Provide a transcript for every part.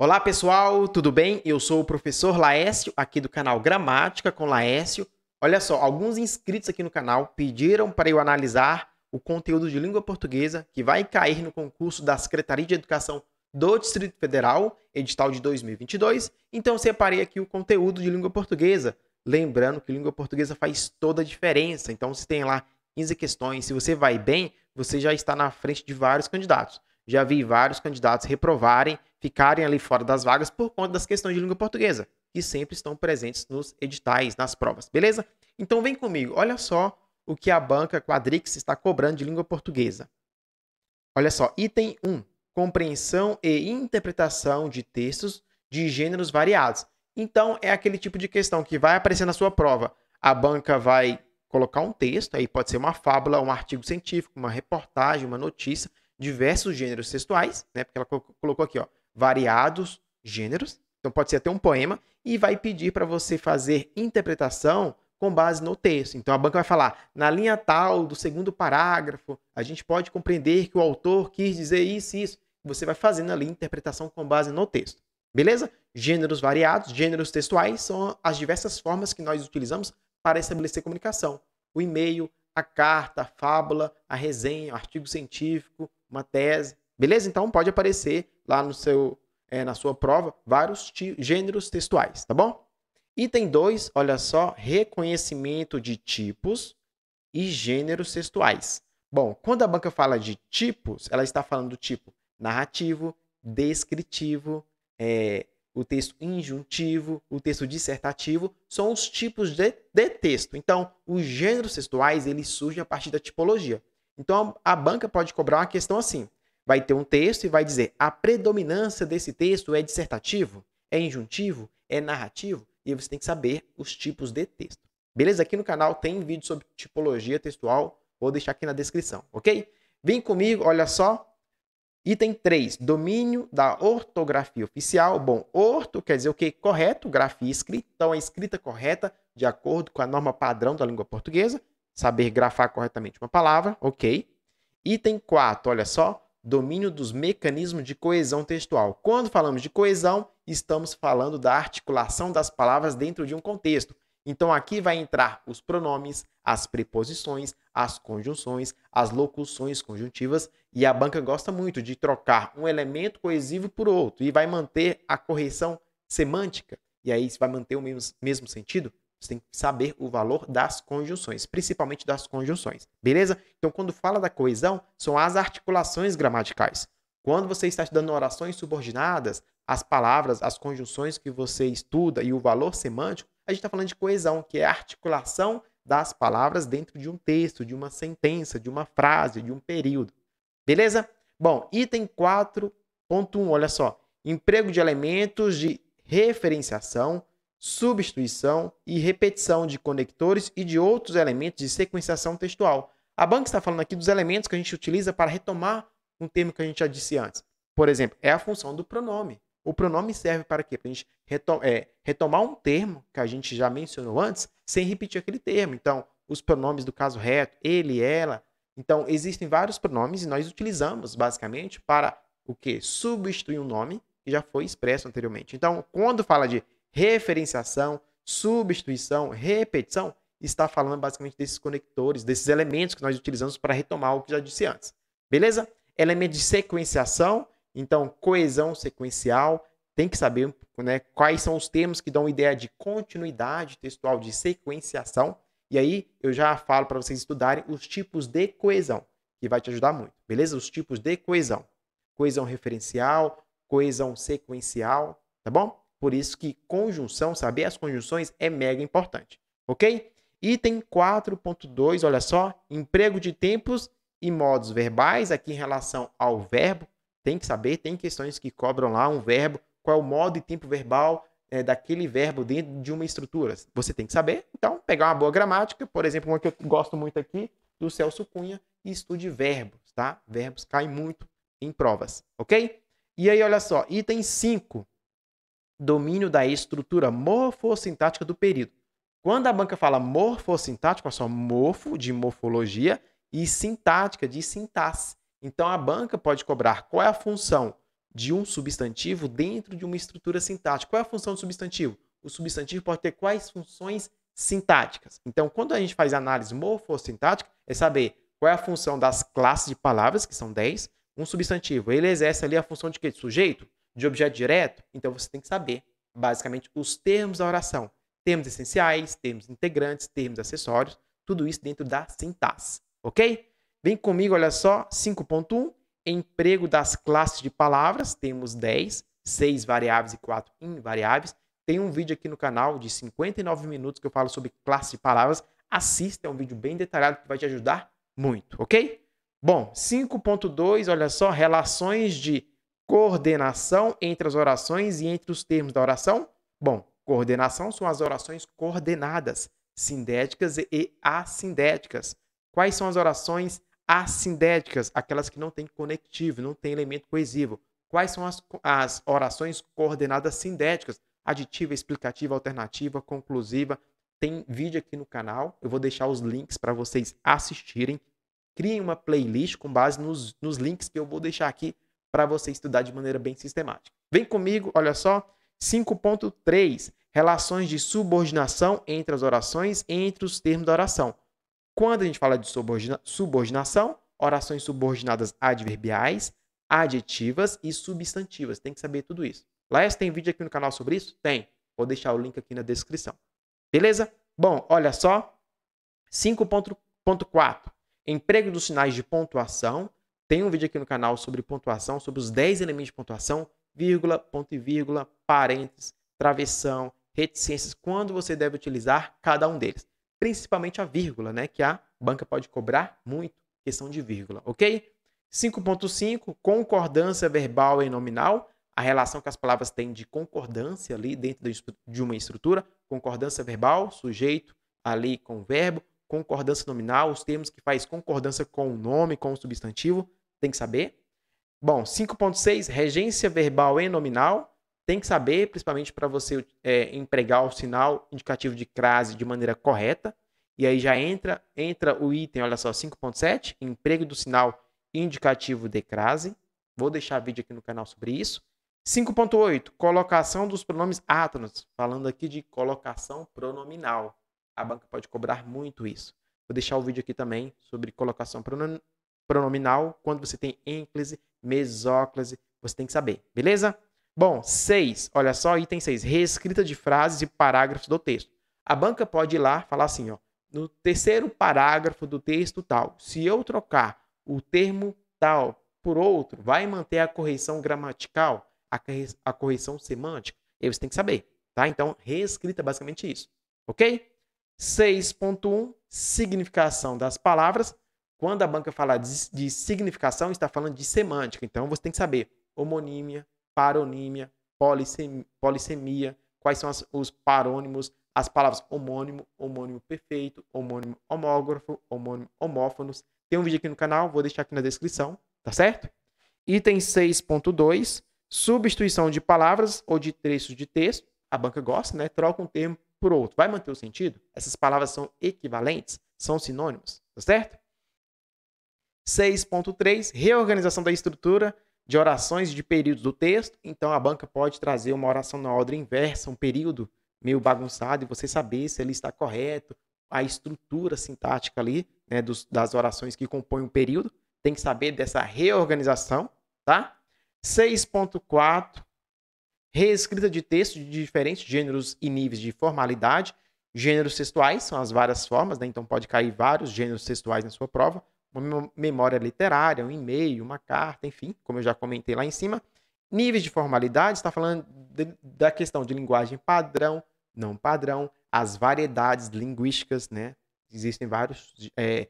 Olá pessoal, tudo bem? Eu sou o professor Laécio, aqui do canal Gramática com Laécio. Olha só, alguns inscritos aqui no canal pediram para eu analisar o conteúdo de língua portuguesa que vai cair no concurso da Secretaria de Educação do Distrito Federal, edital de 2022. Então, separei aqui o conteúdo de língua portuguesa. Lembrando que língua portuguesa faz toda a diferença. Então, se tem lá 15 questões, se você vai bem, você já está na frente de vários candidatos. Já vi vários candidatos reprovarem, ficarem ali fora das vagas por conta das questões de língua portuguesa, que sempre estão presentes nos editais, nas provas, beleza? Então vem comigo, olha só o que a banca Quadrix está cobrando de língua portuguesa. Olha só, item 1, compreensão e interpretação de textos de gêneros variados. Então é aquele tipo de questão que vai aparecer na sua prova. A banca vai colocar um texto, aí pode ser uma fábula, um artigo científico, uma reportagem, uma notícia, diversos gêneros textuais, né? Porque ela colocou aqui, ó, variados gêneros. Então pode ser até um poema e vai pedir para você fazer interpretação com base no texto. Então a banca vai falar, na linha tal do segundo parágrafo, a gente pode compreender que o autor quis dizer isso e isso. Você vai fazendo ali interpretação com base no texto. Beleza? Gêneros variados, gêneros textuais são as diversas formas que nós utilizamos para estabelecer comunicação. O e-mail, a carta, a fábula, a resenha, o artigo científico, uma tese. Beleza? Então pode aparecer lá no seu, é, na sua prova vários gêneros textuais, tá bom? Item 2, olha só, reconhecimento de tipos e gêneros textuais. Bom, quando a banca fala de tipos, ela está falando do tipo narrativo, descritivo, é, o texto injuntivo, o texto dissertativo, são os tipos de, de texto. Então, os gêneros textuais, eles surgem a partir da tipologia. Então, a banca pode cobrar uma questão assim. Vai ter um texto e vai dizer a predominância desse texto é dissertativo, é injuntivo, é narrativo, e você tem que saber os tipos de texto. Beleza? Aqui no canal tem vídeo sobre tipologia textual, vou deixar aqui na descrição, ok? Vem comigo, olha só, Item 3, domínio da ortografia oficial. Bom, orto quer dizer o quê? Correto, grafia escrita. Então, a escrita correta, de acordo com a norma padrão da língua portuguesa. Saber grafar corretamente uma palavra, ok. Item 4, olha só, domínio dos mecanismos de coesão textual. Quando falamos de coesão, estamos falando da articulação das palavras dentro de um contexto. Então aqui vai entrar os pronomes, as preposições, as conjunções, as locuções conjuntivas e a banca gosta muito de trocar um elemento coesivo por outro e vai manter a correção semântica. E aí vai manter o mesmo, mesmo sentido, você tem que saber o valor das conjunções, principalmente das conjunções. Beleza? Então quando fala da coesão, são as articulações gramaticais. Quando você está estudando orações subordinadas, as palavras, as conjunções que você estuda e o valor semântico a gente está falando de coesão, que é a articulação das palavras dentro de um texto, de uma sentença, de uma frase, de um período. Beleza? Bom, item 4.1, olha só. Emprego de elementos de referenciação, substituição e repetição de conectores e de outros elementos de sequenciação textual. A banca está falando aqui dos elementos que a gente utiliza para retomar um termo que a gente já disse antes. Por exemplo, é a função do pronome. O pronome serve para quê? Para a gente retom é, retomar um termo que a gente já mencionou antes, sem repetir aquele termo. Então, os pronomes do caso reto, ele, ela. Então, existem vários pronomes e nós utilizamos basicamente para o que? Substituir um nome que já foi expresso anteriormente. Então, quando fala de referenciação, substituição, repetição, está falando basicamente desses conectores, desses elementos que nós utilizamos para retomar o que já disse antes. Beleza? Elemento de sequenciação então, coesão sequencial, tem que saber né, quais são os termos que dão ideia de continuidade textual, de sequenciação. E aí eu já falo para vocês estudarem os tipos de coesão, que vai te ajudar muito, beleza? Os tipos de coesão. Coesão referencial, coesão sequencial, tá bom? Por isso que conjunção, saber as conjunções é mega importante, ok? Item 4.2, olha só, emprego de tempos e modos verbais aqui em relação ao verbo tem que saber, tem questões que cobram lá um verbo, qual é o modo e tempo verbal é, daquele verbo dentro de uma estrutura. Você tem que saber, então, pegar uma boa gramática, por exemplo, uma que eu gosto muito aqui, do Celso Cunha, e estude verbos, tá? Verbos caem muito em provas, ok? E aí, olha só, item 5, domínio da estrutura morfossintática do período. Quando a banca fala morfossintático, é só morfo, de morfologia, e sintática, de sintaxe. Então a banca pode cobrar qual é a função de um substantivo dentro de uma estrutura sintática. Qual é a função do substantivo? O substantivo pode ter quais funções sintáticas. Então, quando a gente faz análise morfossintática, é saber qual é a função das classes de palavras, que são 10. Um substantivo, ele exerce ali a função de quê? De sujeito? De objeto direto? Então, você tem que saber, basicamente, os termos da oração. Termos essenciais, termos integrantes, termos acessórios, tudo isso dentro da sintaxe, ok? Vem comigo, olha só, 5.1, emprego das classes de palavras, temos 10, 6 variáveis e 4 invariáveis. Tem um vídeo aqui no canal de 59 minutos que eu falo sobre classe de palavras. Assista, é um vídeo bem detalhado que vai te ajudar muito, ok? Bom, 5.2, olha só, relações de coordenação entre as orações e entre os termos da oração. Bom, coordenação são as orações coordenadas, sindéticas e assindéticas. Quais são as orações assindéticas? Aquelas que não têm conectivo, não têm elemento coesivo. Quais são as, as orações coordenadas sindéticas? Aditiva, explicativa, alternativa, conclusiva, tem vídeo aqui no canal. Eu vou deixar os links para vocês assistirem. Criem uma playlist com base nos, nos links que eu vou deixar aqui para você estudar de maneira bem sistemática. Vem comigo, olha só. 5.3 Relações de subordinação entre as orações entre os termos da oração. Quando a gente fala de subordina subordinação, orações subordinadas adverbiais, adjetivas e substantivas. Tem que saber tudo isso. Laes, tem vídeo aqui no canal sobre isso? Tem. Vou deixar o link aqui na descrição. Beleza? Bom, olha só. 5.4. Emprego dos sinais de pontuação. Tem um vídeo aqui no canal sobre pontuação, sobre os 10 elementos de pontuação, vírgula, ponto e vírgula, parênteses, travessão, reticências, quando você deve utilizar cada um deles. Principalmente a vírgula, né? Que a banca pode cobrar muito questão de vírgula, ok? 5.5, concordância verbal e nominal a relação que as palavras têm de concordância ali dentro de uma estrutura, concordância verbal, sujeito ali com verbo, concordância nominal, os termos que faz concordância com o nome, com o substantivo, tem que saber. Bom, 5.6, regência verbal e nominal, tem que saber, principalmente para você é, empregar o sinal indicativo de crase de maneira correta. E aí já entra, entra o item, olha só, 5.7, emprego do sinal indicativo de crase. Vou deixar vídeo aqui no canal sobre isso. 5.8, colocação dos pronomes átonos. Falando aqui de colocação pronominal. A banca pode cobrar muito isso. Vou deixar o vídeo aqui também sobre colocação pronominal. Quando você tem ênclise, mesóclise, você tem que saber. Beleza? Bom, 6. Olha só, item 6. Reescrita de frases e parágrafos do texto. A banca pode ir lá falar assim, ó. No terceiro parágrafo do texto tal, se eu trocar o termo tal por outro, vai manter a correção gramatical? a correção semântica? E você tem que saber, tá? Então, reescrita é basicamente isso, ok? 6.1, significação das palavras. Quando a banca fala de, de significação, está falando de semântica. Então, você tem que saber homonímia, paronímia, polissemia, polissemia quais são as, os parônimos, as palavras homônimo, homônimo perfeito, homônimo homógrafo, homônimo homófonos. Tem um vídeo aqui no canal, vou deixar aqui na descrição, tá certo? Item 6.2, Substituição de palavras ou de trechos de texto, a banca gosta, né? Troca um termo por outro. Vai manter o sentido? Essas palavras são equivalentes? São sinônimos, tá certo? 6.3, reorganização da estrutura de orações de períodos do texto. Então a banca pode trazer uma oração na ordem inversa, um período meio bagunçado, e você saber se ele está correto, a estrutura sintática ali, né, dos, das orações que compõem o período. Tem que saber dessa reorganização, tá? 6.4, reescrita de texto de diferentes gêneros e níveis de formalidade. Gêneros textuais são as várias formas, né? então pode cair vários gêneros textuais na sua prova. Uma memória literária, um e-mail, uma carta, enfim, como eu já comentei lá em cima. Níveis de formalidade, está falando de, da questão de linguagem padrão, não padrão, as variedades linguísticas, né? Existem vários é,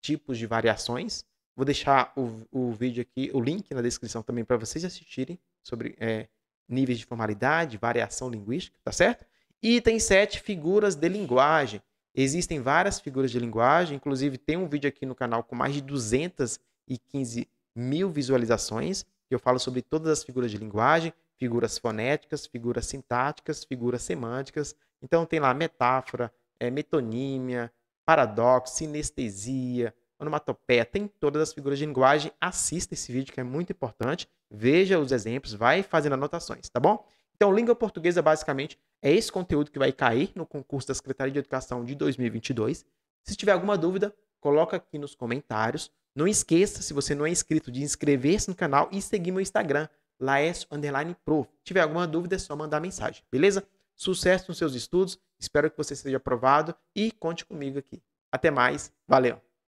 tipos de variações. Vou deixar o, o vídeo aqui, o link na descrição também para vocês assistirem sobre é, níveis de formalidade, variação linguística, tá certo? Item 7, figuras de linguagem. Existem várias figuras de linguagem, inclusive tem um vídeo aqui no canal com mais de 215 mil visualizações, que eu falo sobre todas as figuras de linguagem, figuras fonéticas, figuras sintáticas, figuras semânticas. Então tem lá metáfora, é, metonímia, paradoxo, sinestesia, onomatopeia, tem todas as figuras de linguagem. Assista esse vídeo que é muito importante. Veja os exemplos, vai fazendo anotações, tá bom? Então, língua portuguesa basicamente é esse conteúdo que vai cair no concurso da Secretaria de Educação de 2022. Se tiver alguma dúvida, coloca aqui nos comentários. Não esqueça, se você não é inscrito, de inscrever-se no canal e seguir meu Instagram, laes_pro. Se tiver alguma dúvida, é só mandar mensagem, beleza? Sucesso nos seus estudos, espero que você seja aprovado e conte comigo aqui. Até mais, valeu!